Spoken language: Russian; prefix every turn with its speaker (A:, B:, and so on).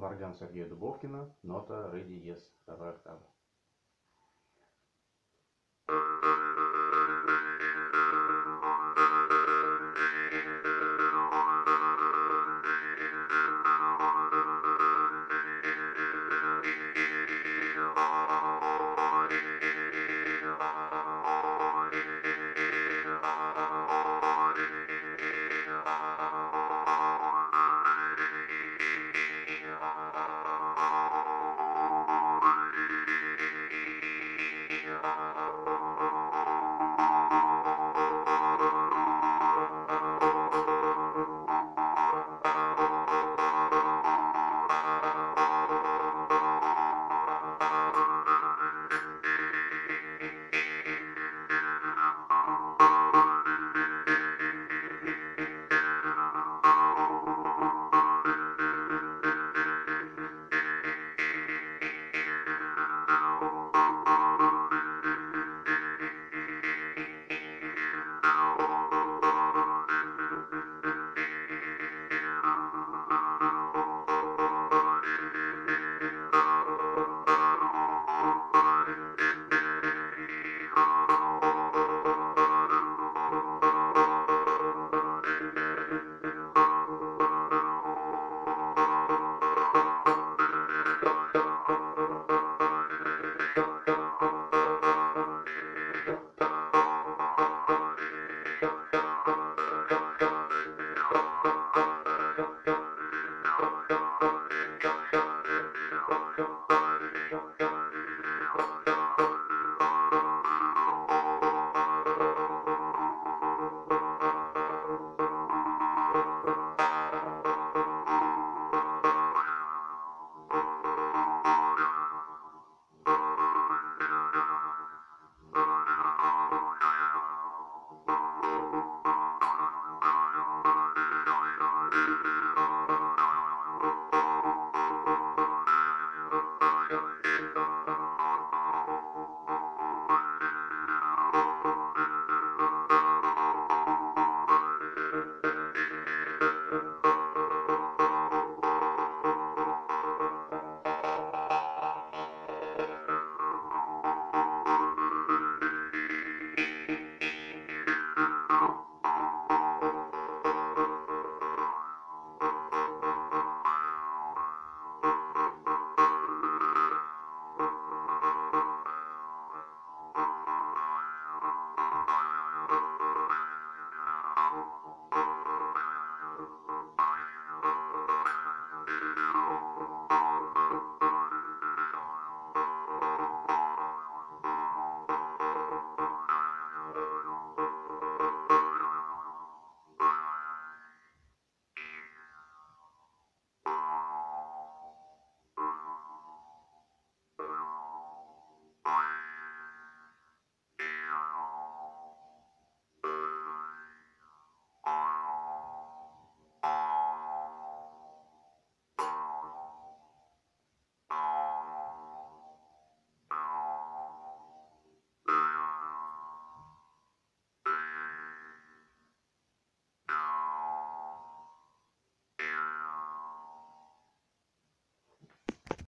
A: Варган Сергея Дубовкина, нота ре диез, вторая октава.